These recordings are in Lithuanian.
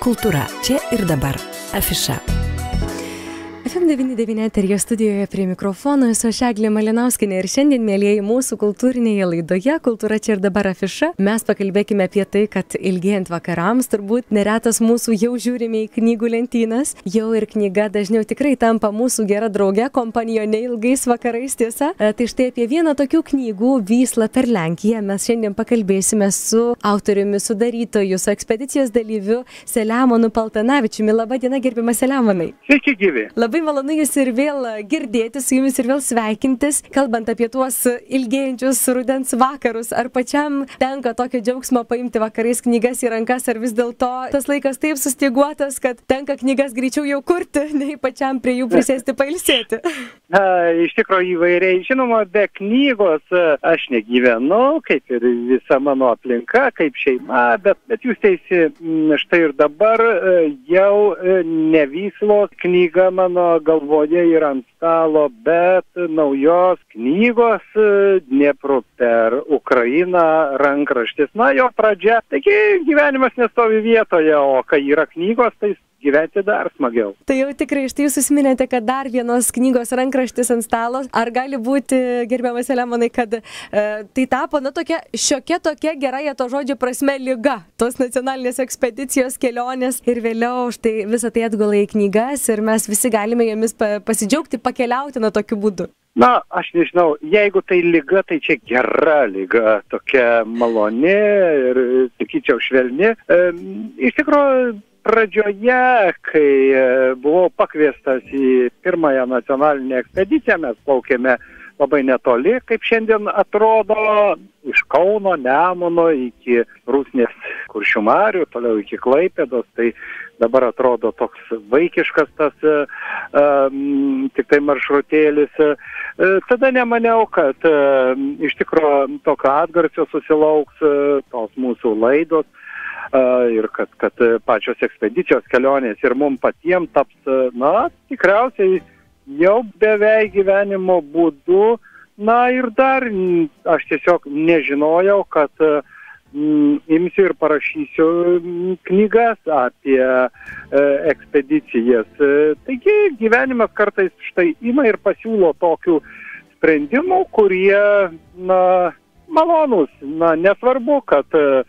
Kultūra čia ir dabar. Afiša. FM99 eterija studijoje prie mikrofono esu aš Eglė Malinauskinė ir šiandien, mėlyjeji, mūsų kultūrinėje laidoje Kultūra čia ir dabar afiša. Mes pakalbėkime apie tai, kad ilgėjant vakarams turbūt neretas mūsų jau žiūrime į knygų lentynas, jau ir knyga dažniau tikrai tampa mūsų gera drauge, kompanijonė ilgais vakarais tiesa. E, tai štai apie vieną tokių knygų Vysla per Lenkiją mes šiandien pakalbėsime su autoriumi, sudarytoju, su ekspedicijos dalyviu Seliamonu Paltanavičiumi. Labadiena, gerbiamas Seliamonai. Sveiki, gyvi. Labai malonu Jūs ir vėl girdėti, su Jumis ir vėl sveikintis, kalbant apie tuos ilgėjančius rudens vakarus. Ar pačiam tenka tokio džiaugsmo paimti vakarais knygas į rankas, ar vis dėlto tas laikas taip sustiguotas, kad tenka knygas greičiau jau kurti, nei pačiam prie jų prisėsti pailsėti? Na, iš tikrųjų įvairiai. Žinoma, be knygos aš negyvenu, kaip ir visa mano aplinka, kaip šeima, bet, bet jūs teisi, štai ir dabar jau ne Vyslos knyga mano galvoje ir ant stalo, bet naujos knygos Dniepru per Ukrainą rankraštis. Na, jo pradžia. Taigi gyvenimas nestovi vietoje, o kai yra knygos, tai gyventi dar smagiau. Tai jau tikrai štai jūs užsiminėte, kad dar vienos knygos rankraštis ant stalo. Ar gali būti, gerbiamas Elemonai, kad e, tai tapo, na, tokia šiokia tokia gerąją to žodžio prasme lyga, tos nacionalinės ekspedicijos kelionės ir vėliau štai visą tai atgula į knygas ir mes visi galime jomis pasidžiaugti, pakeliauti nuo tokiu būdu. Na, aš nežinau, jeigu tai lyga, tai čia gera lyga, tokia maloni ir, sakyčiau, švelni. E, iš tikrųjų, pradžioje, kai buvau pakviestas į pirmąją nacionalinę ekspediciją, mes plaukėme labai netoli, kaip šiandien atrodo, iš Kauno, Nemuno iki Rusnės kuršių marių, toliau iki Klaipėdos, tai dabar atrodo toks vaikiškas tas um, tik tai maršrutėlis. Tada nemaniau, kad um, iš tikrųjų tokio atgarsio susilauks tos mūsų laidos ir kad, kad pačios ekspedicijos kelionės ir mums patiems taps, na, tikriausiai jau beveik gyvenimo būdu. Na ir dar aš tiesiog nežinojau, kad mm, imsiu ir parašysiu knygas apie e, ekspedicijas. Taigi gyvenimas kartais štai ima ir pasiūlo tokių sprendimų, kurie, na, malonus. Na, nesvarbu, kad e,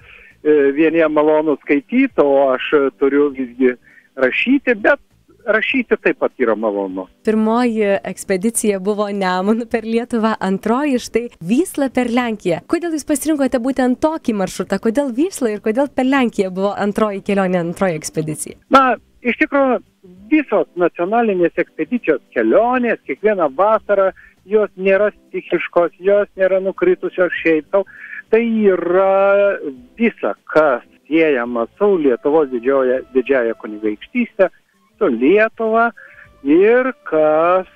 vieniem malonu skaityti, o aš turiu visgi rašyti, bet rašyti taip pat yra malonu. Pirmoji ekspedicija buvo Nemun per Lietuvą, antroji štai Vysla per Lenkiją. Kodėl jūs pasirinkote būtent tokį maršrutą, kodėl Vysla ir kodėl per Lenkiją buvo antroji kelionė, antroji ekspedicija? Na, iš tikrųjų, visos nacionalinės ekspedicijos kelionės, kiekvieną vasarą, jos nėra stichiškos, jos nėra nukritusios šiaip tau tai yra visa, kas siejama su Lietuvos didžioja, didžiaja kunigaikštystė, su Lietuva ir kas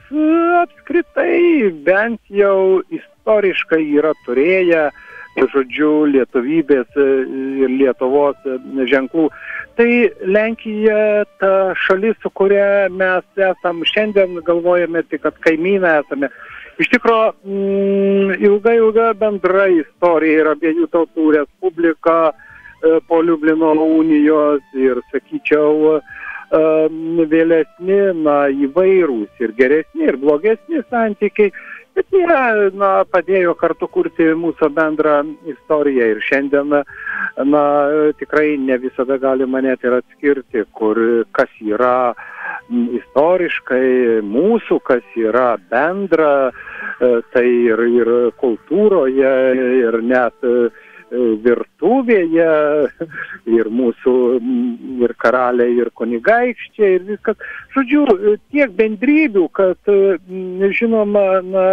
apskritai bent jau istoriškai yra turėję, žodžiu, lietuvybės ir Lietuvos ženklų. Tai Lenkija ta šalis, su kuria mes esam šiandien galvojame tik, kad kaimynai esame. Iš tikrųjų, mm, ilga, ilga bendra istorija ir abiejų tautų respublika e, po Liublino unijos ir, sakyčiau, e, vėlesni, na, įvairūs ir geresni ir blogesni santykiai, bet jie, na, padėjo kartu kurti mūsų bendrą istoriją ir šiandien, na, tikrai ne visada galima net ir atskirti, kur kas yra istoriškai mūsų, kas yra bendra, tai ir, ir kultūroje, ir net virtuvėje, ir mūsų, ir karaliai, ir kunigaikščiai, ir viskas. Žodžiu, tiek bendrybių, kad, žinoma, na,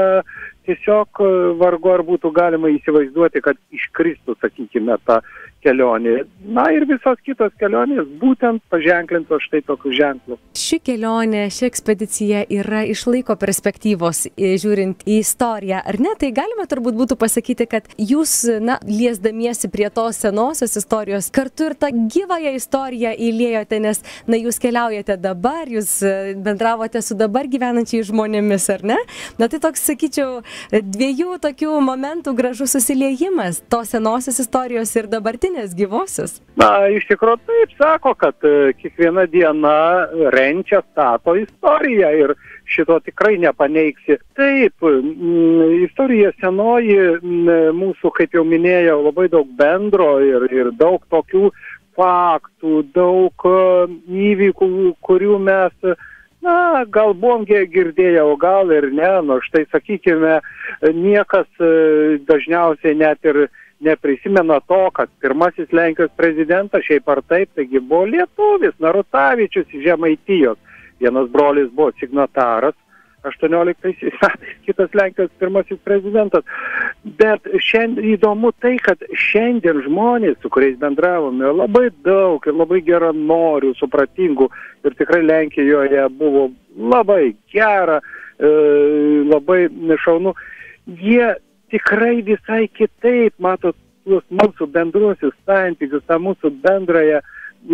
tiesiog vargu ar būtų galima įsivaizduoti, kad iškristų, sakykime, ta kelionė. Na ir visos kitos kelionės būtent paženklintos štai tokiu ženklu. Ši kelionė, ši ekspedicija yra iš laiko perspektyvos, žiūrint į istoriją, ar ne? Tai galima turbūt būtų pasakyti, kad jūs, na, liesdamiesi prie tos senosios istorijos, kartu ir tą gyvąją istoriją įlėjote, nes, na, jūs keliaujate dabar, jūs bendravote su dabar gyvenančiais žmonėmis, ar ne? Na, tai toks, sakyčiau, dviejų tokių momentų gražus susiliejimas - tos senosios istorijos ir dabartinės išskirtinės, gyvosios. Na, iš tikrųjų taip sako, kad e, kiekviena diena renčia stato istoriją ir šito tikrai nepaneiksi. Taip, istorija senoji, mūsų, kaip jau minėjau, labai daug bendro ir, ir daug tokių faktų, daug e, įvykių, kurių mes Na, gal buvom girdėję, o gal ir ne, nu štai sakykime, niekas e, dažniausiai net ir neprisimena to, kad pirmasis Lenkijos prezidentas šiaip ar taip, taigi buvo lietuvis, Narutavičius iš Žemaitijos. Vienas brolis buvo signataras, 18 metais kitas Lenkijos pirmasis prezidentas. Bet šiandien įdomu tai, kad šiandien žmonės, su kuriais bendravome, labai daug ir labai geranorių, supratingų ir tikrai Lenkijoje buvo labai gera, e, labai šaunu. Jie tikrai visai kitaip mato tuos mūsų bendruosius santykius, tą mūsų bendrąją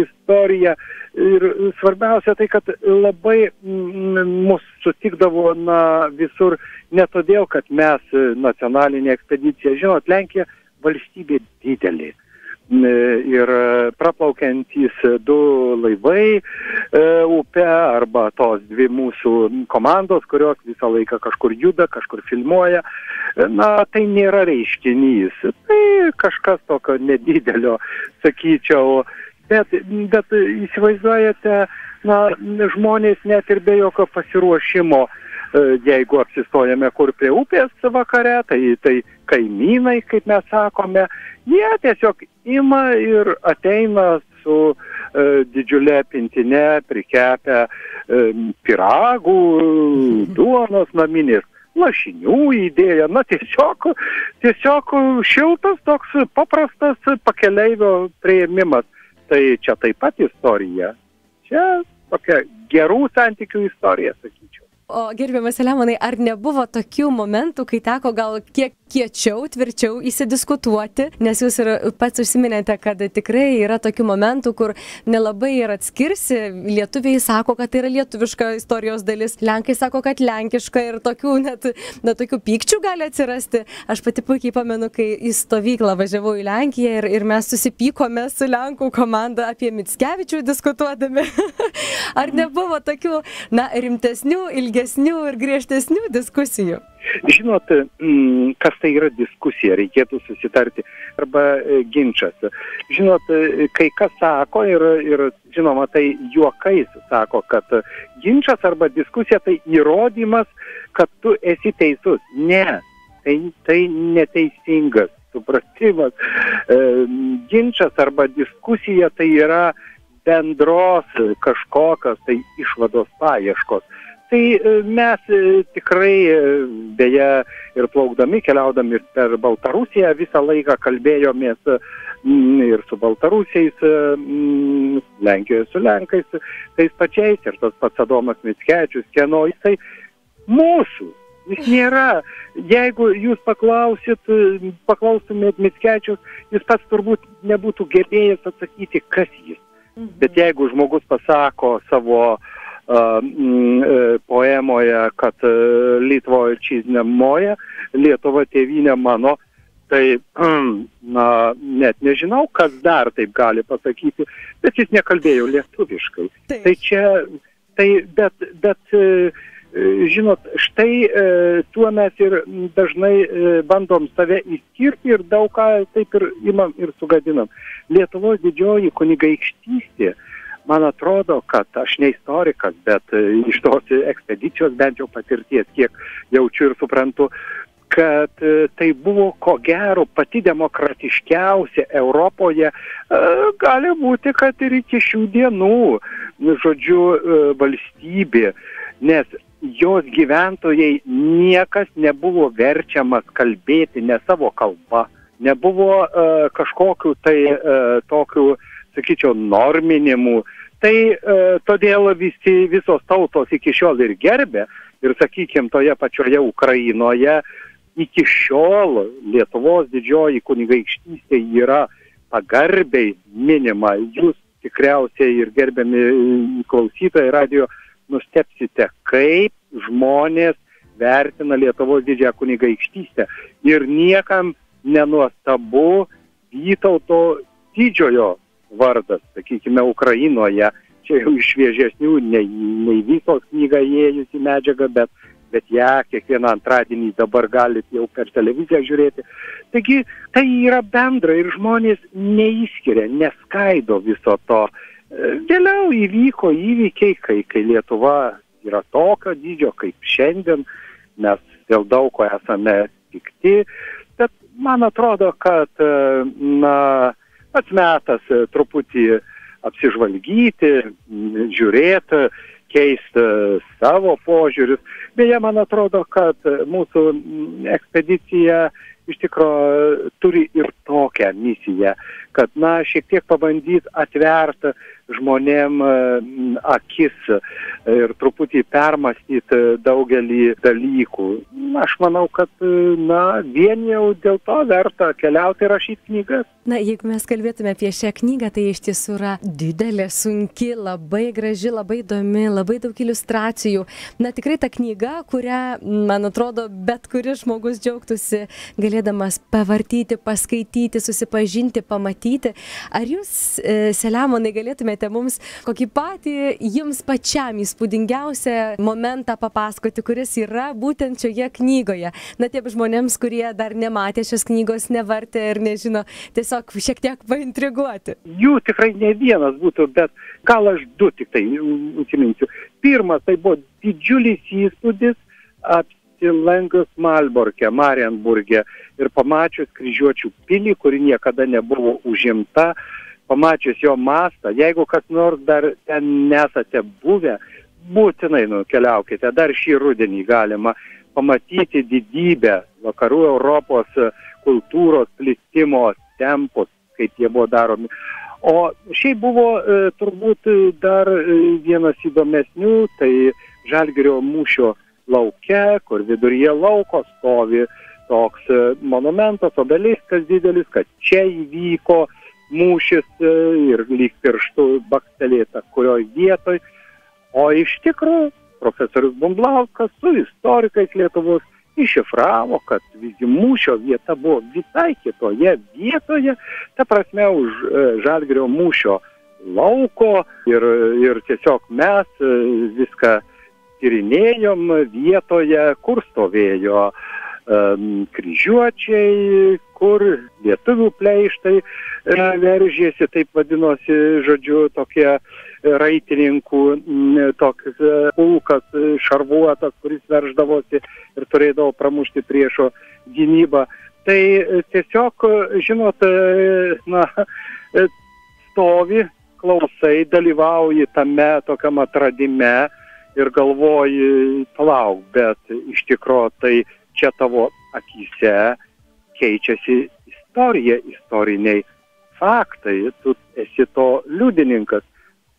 istoriją. Ir svarbiausia tai, kad labai mus sutikdavo na, visur ne todėl, kad mes nacionalinė ekspedicija, žinot, Lenkija valstybė didelė ir praplaukiantys du laivai e, upe arba tos dvi mūsų komandos, kurios visą laiką kažkur juda, kažkur filmuoja, na, tai nėra reiškinys. Tai kažkas tokio nedidelio, sakyčiau, bet, bet įsivaizduojate, na, žmonės net ir be jokio pasiruošimo, e, jeigu apsistojame kur prie upės vakare, tai, tai kaimynai, kaip mes sakome, jie tiesiog ima ir ateina su e, didžiulė pintinė, prikepę e, piragų, duonos naminės lašinių idėja, na tiesiog, tiesiog šiltas toks paprastas pakeleivio prieimimas. Tai čia taip pat istorija. Čia tokia gerų santykių istorija, sakyčiau. O gerbiamas Selemonai, ar nebuvo tokių momentų, kai teko gal kiek kiečiau, tvirčiau įsidiskutuoti, nes jūs ir pats užsiminėte, kad tikrai yra tokių momentų, kur nelabai ir atskirsi, lietuviai sako, kad tai yra lietuviška istorijos dalis, lenkai sako, kad lenkiška ir tokių net, na, tokių pykčių gali atsirasti. Aš pati puikiai pamenu, kai į stovyklą važiavau į Lenkiją ir, ir mes susipykome su Lenkų komanda apie Mitskevičių diskutuodami. ar nebuvo tokių, na, rimtesnių, ilgesnių ir griežtesnių diskusijų? Žinot, mm, kas tai yra diskusija, reikėtų susitarti, arba e, ginčas. Žinot, e, kai kas sako ir, ir žinoma, tai juokais sako, kad ginčas arba diskusija tai įrodymas, kad tu esi teisus. Ne, tai, tai neteisingas supratimas. E, ginčas arba diskusija tai yra bendros kažkokios tai išvados paieškos. Tai e, mes e, tikrai, e, beje, ir plaukdami, keliaudami per Baltarusiją visą laiką kalbėjomės ir su baltarusiais, Lenkijoje su Lenkais, tais pačiais, ir tas pats Adomas Mitskečius, kieno jisai mūsų. Jis nėra, jeigu jūs paklausit, paklaustumėt Mitskečius, jis pats turbūt nebūtų gebėjęs atsakyti, kas jis. Mhm. Bet jeigu žmogus pasako savo uh, poemoje, kad e, Lietuvoje čyznė moja, Lietuva tėvynė mano, tai, na, net nežinau, kas dar taip gali pasakyti, bet jis nekalbėjo lietuviškai. Taip. Tai čia, tai, bet, bet, žinot, štai tuo mes ir dažnai bandom save įskirti ir daug ką taip ir imam ir sugadinam. Lietuvos didžioji kunigaikštystė man atrodo, kad aš ne istorikas, bet e, iš tos ekspedicijos bent jau patirties, kiek jaučiu ir suprantu, kad e, tai buvo ko gero pati demokratiškiausia Europoje, e, gali būti, kad ir iki šių dienų, žodžiu, valstybė, nes jos gyventojai niekas nebuvo verčiamas kalbėti ne savo kalba, nebuvo uh, kažkokiu tai uh, tokiu, sakyčiau, norminimų, Tai e, todėl visi, visos tautos iki šiol ir gerbė ir, sakykime, toje pačioje Ukrainoje iki šiol Lietuvos didžioji kunigaikštystė yra pagarbiai minima. Jūs tikriausiai ir gerbiami klausytojai radio nustepsite, kaip žmonės vertina Lietuvos didžiąją kunigaikštystę. Ir niekam nenuostabu Vytauto didžiojo vardas, sakykime, Ukrainoje, čia jau iš šviežesnių, nei, nei visos knyga įėjusi medžiaga, bet, bet ją kiekvieną antradienį dabar galite jau per televiziją žiūrėti. Taigi tai yra bendra ir žmonės neįskiria, neskaido viso to. Vėliau įvyko įvykiai, kai, kai Lietuva yra tokio dydžio kaip šiandien, mes dėl daug ko esame pikti, bet man atrodo, kad, na, pats metas truputį apsižvalgyti, žiūrėti, keisti savo požiūrius. Beje, man atrodo, kad mūsų ekspedicija iš tikrųjų turi ir tokią misiją, kad, na, šiek tiek pabandyti atverti žmonėm akis ir truputį permastyti daugelį dalykų. Aš manau, kad, na, vien jau dėl to verta keliauti ir rašyti knygas. Na, jeigu mes kalbėtume apie šią knygą, tai iš tiesų yra didelė, sunki, labai graži, labai įdomi, labai daug iliustracijų. Na, tikrai ta knyga, kurią, man atrodo, bet kuris žmogus džiaugtųsi galėdamas pavartyti, paskaityti, susipažinti, pamatyti. Ar jūs, e, Selemonai, galėtumėte mums kokį patį jums pačiam įspūdingiausią momentą papasakoti, kuris yra būtent šioje knygoje? Na, tiem žmonėms, kurie dar nematė šios knygos, nevartė ir nežino, tiesiog šiek tiek paintriguoti. Jų tikrai ne vienas būtų, bet gal aš du tik tai užsiminsiu. Pirmas tai buvo didžiulis įspūdis apsilankius Malborke, Marienburgė ir pamačius kryžiuočių pilį, kuri niekada nebuvo užimta, pamačius jo mastą, jeigu kas nors dar ten nesate buvę, būtinai nukeliaukite, dar šį rudenį galima pamatyti didybę vakarų Europos kultūros plitimo tempus, kaip jie buvo daromi. O šiaip buvo e, turbūt dar vienas įdomesnių, tai Žalgirio mūšio lauke, kur viduryje lauko stovi toks monumentas, obeliskas didelis, kad čia įvyko mūšis ir lyg pirštų bakstelėta kurioj vietoj. O iš tikrųjų profesorius Bumblauskas su istorikais Lietuvos iššifravo, kad visgi mūšio vieta buvo visai kitoje vietoje, ta prasme už e, Žalgirio mūšio lauko ir, ir tiesiog mes e, viską tyrinėjom vietoje, kur stovėjo um, kryžiuočiai, kur lietuvių pleištai uh, veržėsi, taip vadinosi, žodžiu, tokie raitininkų toks pulkas šarvuotas, kuris verždavosi ir turėdavo pramušti priešo gynybą. Tai tiesiog, žinot, na, stovi, klausai, dalyvauji tame tokiam atradime ir galvoji, palauk, bet iš tikrųjų tai čia tavo akise keičiasi istorija, istoriniai faktai, tu esi to liudininkas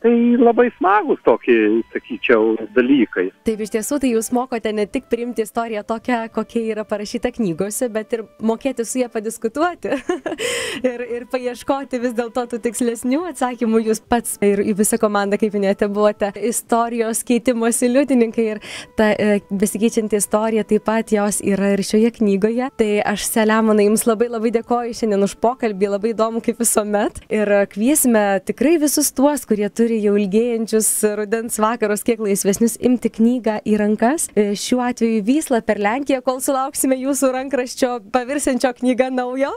tai labai smagūs tokie, sakyčiau, dalykai. Taip, iš tiesų, tai jūs mokote ne tik priimti istoriją tokią, kokia yra parašyta knygose, bet ir mokėti su ją padiskutuoti ir, ir paieškoti vis dėlto tų tikslesnių atsakymų. Jūs pats ir visa komanda, kaip minėjote, buvote istorijos keitimosi liudininkai ir ta e, besikeičianti istorija taip pat jos yra ir šioje knygoje. Tai aš, Selemonai, jums labai labai dėkoju šiandien už pokalbį, labai įdomu kaip visuomet ir kviesime tikrai visus tuos, kurie turi turi jau ilgėjančius rudens vakarus, kiek laisvesnius, imti knygą į rankas. E, šiuo atveju Vysla per Lenkiją, kol sulauksime jūsų rankraščio pavirsiančio knygą naujo.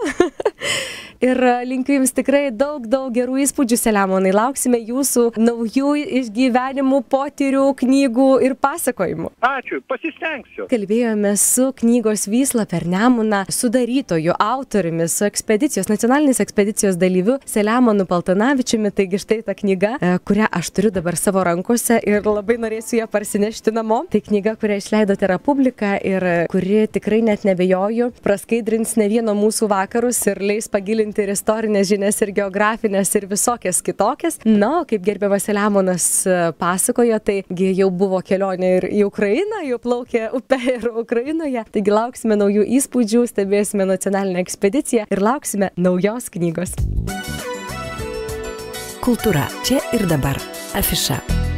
ir e, linkiu Jums tikrai daug, daug gerų įspūdžių, Selemonai. Lauksime Jūsų naujų išgyvenimų, potyrių, knygų ir pasakojimų. Ačiū, pasistengsiu. Kalbėjome su knygos Vysla per Nemuną sudarytoju, autoriumi, su ekspedicijos, nacionalinės ekspedicijos dalyviu Selemonu Paltanavičiumi. Taigi štai ta knyga, e, kurią aš turiu dabar savo rankose ir labai norėsiu ją parsinešti namo. Tai knyga, kurią išleidote Republika ir kuri tikrai net nebejoju, praskaidrins ne vieno mūsų vakarus ir leis pagilinti ir istorinės žinias, ir geografinės, ir visokias kitokias. Na, kaip gerbiamas Selemonas e, pasakojo, taigi jau buvo kelionė ir į Ukrainą, jau plaukė upė ir Ukrainoje. Taigi lauksime naujų įspūdžių, stebėsime nacionalinę ekspediciją ir lauksime naujos knygos. Kultūra čia ir dabar. Afiša.